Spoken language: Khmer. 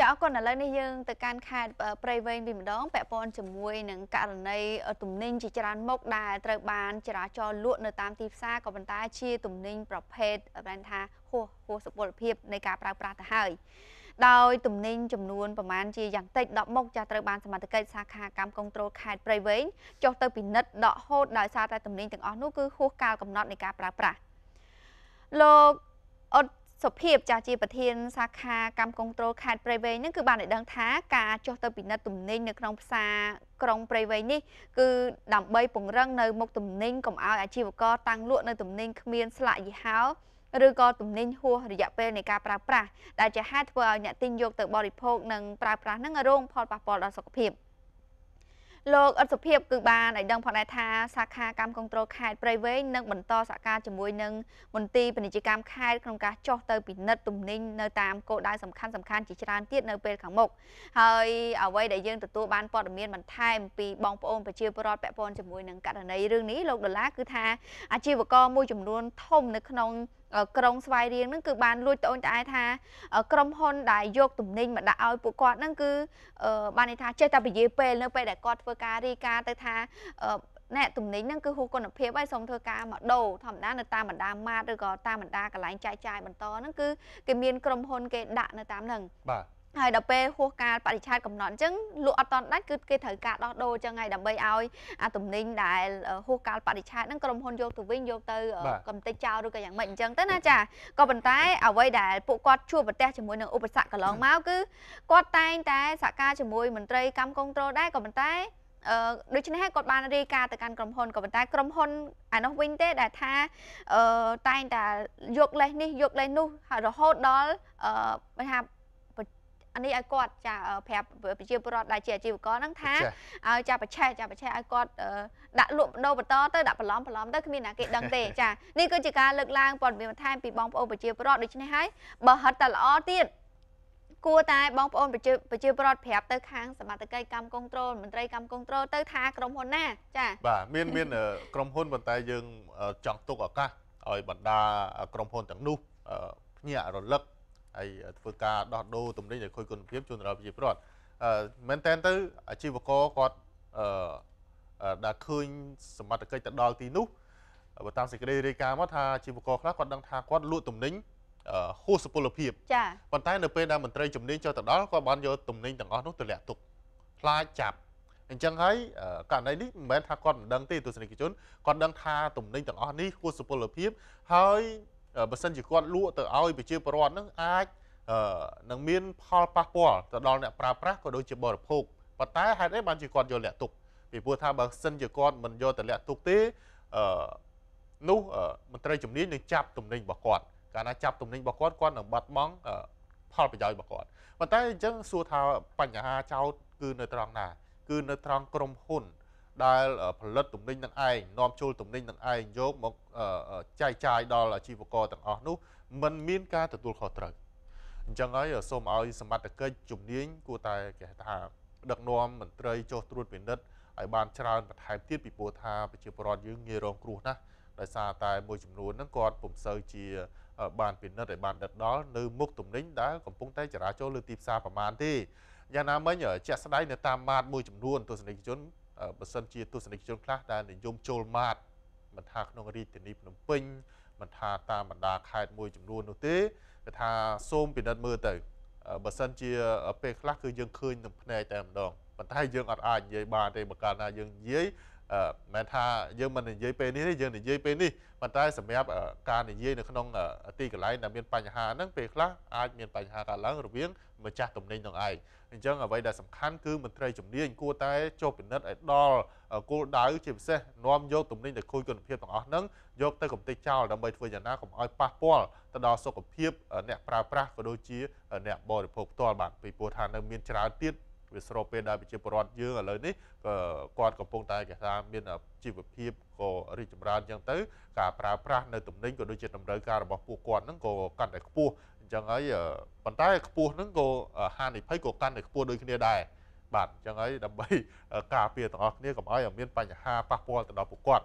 ចាអរគុណឥឡូវនេះយើងទៅកាន់ខេត្តព្រៃវែងវិញម្ដងពាក់ព័ន្ធជាមួយនឹងករណីទំនិញជាច្រើនមុខដែលត្រូវបានចរាចរលក់នៅតាមទីផ្សារក៏ប៉ុន្តែជាទំនិញប្រភេទបែរថាហួសហួសសុពលភាពនៃការប្រើប្រាស់ទៅហើយដោយទំនិញចំនួនប្រមាណជាយ៉ាងតិច10មុខចាស់ត្រូវបានសមត្ថកិច្ចសាខាកម្មគ្រប់គ្រងខេត្តព្រៃវែងចុះទៅពិនិត្យដកហូតដោយសារតែទំនិញទាំងអស់នោះគឺហួសកាលកំណត់នៃការប្រើប្រាស់លោកអ៊ុត សុភាពចាស់ជាប្រធានសាខាកម្មគងត្រូលខេត្តព្រៃវែងហ្នឹងគឺបានឲ្យដឹងថាការចុះទៅពិនិត្យទំនិញនៅក្នុងផ្សារក្រុងព្រៃវែងនេះគឺដើម្បីពង្រឹងនៅមុខទំនិញកុំឲ្យអាជីវករតាំងលក់នៅទំនិញគ្មានស្លាកយីហោឬក៏ទំនិញហួសរយៈពេលនៃការប្រើប្រាស់ដែលជាហេតុធ្វើឲ្យអ្នកទិញយកទៅបរិភោគនិងប្រើប្រាស់នឹងរងផលប៉ះពាល់ដល់សុខភាព។ លោកអ៊ុតសុភាពគឺបានឲ្យដឹងផងដែរថាសាខាកម្មគ្រប់គ្រងខេត្តព្រៃវែងនឹងបន្តសហការជាមួយនឹងមន្ទីរពាណិជ្ជកម្មខេត្តក្នុងការចុះទៅពិនិត្យទំនិញនៅតាមគោលដៅសំខាន់សំខាន់ជាច្រើនទៀតនៅពេលខាងមុខហើយអ្វីដែលយើងទទួលបានព័ត៌មានបន្ថែមពីបងប្អូនប្រជាពលរដ្ឋពាក់ព័ន្ធជាមួយនឹងករណីរឿងនេះលោកដុល្លារគឺថាអាជីវករមួយចំនួនធំនៅក្នុង ក្រុងស្វាយរៀងហ្នឹងគឺបានលួចត្អូញត្អែថាក្រុមហ៊ុនដែលយកទំនិញមកដាក់ឲ្យពួកគាត់ហ្នឹងគឺបានន័យថាចេះតែពជាពេលនៅពេលដែលគាត់ធ្វើការរីកាទៅថាអ្នកទំនិញហ្នឹងគឺហួសគុណភាពហើយសូមធ្វើការមកដូរធម្មតានៅតាមបណ្ដាម៉ាតឬក៏តាមបណ្ដាកន្លែងចែកចាយបន្តហ្នឹងគឺគេមានក្រុមហ៊ុនគេដាក់នៅតាមហ្នឹងបាទ ហើយដល់ពេលហួសកាលបរិច្ឆេទកំណត់អញ្ចឹងលក់អត់តន់ដាច់គឺគេត្រូវការដោះដូរអញ្ចឹងហើយដើម្បីឲ្យអាទំនិញដែលហួសកាលបរិច្ឆេទហ្នឹងក្រុមហ៊ុនយកទៅវិញយកទៅកំទេចចោលឬក៏យ៉ាងម៉េចអញ្ចឹងទៅណាចាក៏ប៉ុន្តែអ្វីដែលពួកគាត់ជួបប្រទះជាមួយនឹងឧបសគ្គកន្លងមកគឺគាត់តែងតែសហការជាមួយមន្ត្រីកម្មគងត្រូលដែរក៏ប៉ុន្តែអឺដូច្នេះហើយគាត់បានរាយការណ៍ទៅកាន់ក្រុមហ៊ុនក៏ប៉ុន្តែក្រុមហ៊ុនអានោះវិញទេដែលថាអឺតែងតែយកលេសនេះយកលេសនោះហើយរហូតដល់អឺថា អានេះឲ្យគាត់ចាប្រាប់ប្រជាពលរដ្ឋដែលជាអាជីវករហ្នឹងថាឲ្យចាបច្ឆេះចាបច្ឆេះឲ្យគាត់ដាក់លក់ដូរបន្តទៅដាក់បន្លំបន្លំទៅគ្មានណាគេដឹងទេចានេះគឺជាការលើកឡើងព័ត៌មានបន្ថែមពីបងប្អូនប្រជាពលរដ្ឋដូច្នេះហើយបើហិតតែល្អទៀតគួរតែបងប្អូនប្រជាប្រជាពលរដ្ឋប្រាប់ទៅខាងសមត្ថកិច្ចកម្មគ្រប់គ្រងមន្ត្រីកម្មគ្រប់គ្រងទៅថាក្រុមហ៊ុនណាចាបាទមានមានក្រុមហ៊ុនប៉ុន្តែយើងចង់ទុកឱកាសឲ្យបណ្ដាក្រុមហ៊ុនទាំងនោះភ្ញាក់រលឹក ហើយធ្វើការដោះដូរទំនិញឲ្យខូចគុណភាពជូនដល់ប្រជាពលរដ្ឋអឺមែនតើទៅអាជីវករគាត់អឺដែលឃើញសមត្ថកិច្ចទៅដល់ទីនោះបើតាមសេចក្តីរាយការណ៍មកថាអាជីវករខ្លះគាត់ដឹងថាគាត់លក់ទំនិញហួសសុពលភាពចាប៉ុន្តែនៅពេលដែលមន្ត្រីជំនាញចុះទៅដល់គាត់បានយកទំនិញទាំងអស់នោះទៅលាក់ទុកខ្លាចចាប់អញ្ចឹងហើយករណីនេះមិនមែនថាគាត់មិនដឹងទេទស្សនិកជនគាត់ដឹងថាទំនិញទាំងអស់នេះហួសសុពលភាពហើយ បើសិនជាគាត់លក់ទៅឲ្យប្រជាពលរដ្ឋនឹងអាចនឹងមានផលប៉ះពាល់ទៅដល់អ្នកប្រើប្រាស់ក៏ដូចជាបរិភោគប៉ុន្តែហេតុអីបានជាគាត់យកលាក់ទុកពីព្រោះថាបើសិនជាគាត់មិនយកទៅលាក់ទុកទេអឺនោះមន្ត្រីជំនាញនឹងចាប់ទំនិញរបស់គាត់កាលណាចាប់ទំនិញរបស់គាត់គាត់នឹងបាត់បង់ផលប្រយោជន៍របស់គាត់ប៉ុន្តែអញ្ចឹងសួរថាបញ្ហាចោតគឺនៅត្រង់ណាគឺនៅត្រង់ក្រុមហ៊ុន ដែលផលិតទំនិញនឹងឯងនាំចូលទំនិញនឹងឯងយកមកចែកចាយដល់អាជីវករទាំងអស់នោះมันមានការទទួលខុសត្រូវអញ្ចឹងហើយសូមឲ្យសមត្ថកិច្ចជំនាញគួរតែគេថាដឹកនាំមន្ត្រីចុះត្រួតពិនិត្យឲ្យបានច្រើនបន្ថែមទៀតពីព្រោះថាប្រជាពលរដ្ឋយើងងាយរងគ្រោះណាស់ដោយសារតែមួយចំនួនហ្នឹងគាត់ពុំសូវជាបានពិនិត្យឲ្យបានដិតដល់នៅមុខទំនិញដែលកំពុងតែចរាចរលើទីផ្សារប្រមាណទេយ៉ាងណាមិញជាក់ស្ដែងនៅតាមម៉ាតមួយចំនួនទស្សនិកជន បើសិនជាទស្សនិកជនខ្លះដែលនិយមចូលម៉ាតមិនថាក្នុងរាជធានីភ្នំពេញមិនថាតាមបណ្ដាខេត្តមួយចំនួននោះទេគឺថាសូមពិនិត្យមើលទៅបើសិនជាពេលខ្លះគឺយើងឃើញនឹងភ្នែកតែម្ដងប៉ុន្តែយើងអត់អាចនិយាយបានទេបើកាលណាយើងនិយាយ មិនថាយើងមិននិយាយពេលនេះទេយើងនិយាយពេលនេះប៉ុន្តែសម្រាប់ការនិយាយនៅក្នុងទីកន្លែងដែលមានបញ្ហាហ្នឹងពេលខ្លះអាចមានបញ្ហាកើតឡើងរវាងម្ចាស់ទំនិញនឹងឯងអញ្ចឹងអ្វីដែលសំខាន់គឺមន្ត្រីជំនាញគួរតែចុះពិនិត្យឲ្យដល់គោលដៅជាពិសេសនាំយកទំនិញទៅខូចគុណភាពទាំងអស់ហ្នឹងយកទៅកំទេចចោលដើម្បីធ្វើយ៉ាងណាកុំឲ្យប៉ះពាល់ទៅដល់សុខភាពអ្នកប្រើប្រាស់ក៏ដូចជាអ្នកបរិភោគផ្ទាល់បាទពីព្រោះថានៅមានច្រើនទៀត វាស្របពេលដែលប្រជាពលរដ្ឋយើងឥឡូវនេះក៏គាត់កំពុងតែគេថាមានជីវភាពក៏រីកចម្រើនអញ្ចឹងទៅ ការប្រើប្រាស់នៅទំនិញក៏ដូចជាតម្រូវការរបស់ពួកគាត់ហ្នឹងក៏កាន់តែខ្ពស់អញ្ចឹងហើយប៉ុន្តែខ្ពស់ហ្នឹងក៏ហានិភ័យក៏កាន់តែខ្ពស់ដូចគ្នាដែរបាទអញ្ចឹងហើយដើម្បីការពារទាំងអស់គ្នាកុំឲ្យមានបញ្ហាប៉ះពាល់ទៅដល់ពួកគាត់